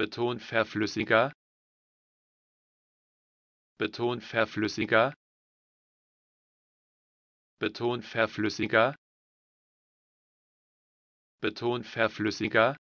Betonverflüssiger Betonverflüssiger Betonverflüssiger Betonverflüssiger